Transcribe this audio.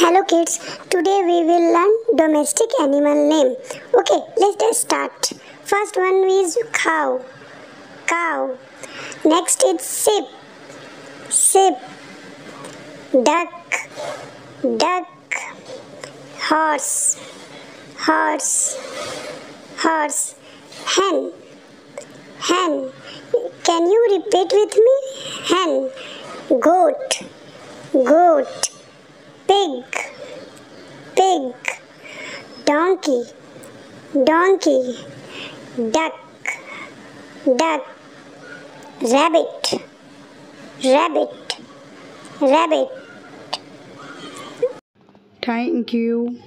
Hello kids, today we will learn domestic animal name. Okay, let's start. First one is cow. Cow. Next is sheep. Sheep. Duck. Duck. Horse. Horse. Horse. Hen. Hen. Can you repeat with me? Hen. Goat. Goat. Pig. Pig. Donkey. Donkey. Duck. Duck. Rabbit. Rabbit. Rabbit. Thank you.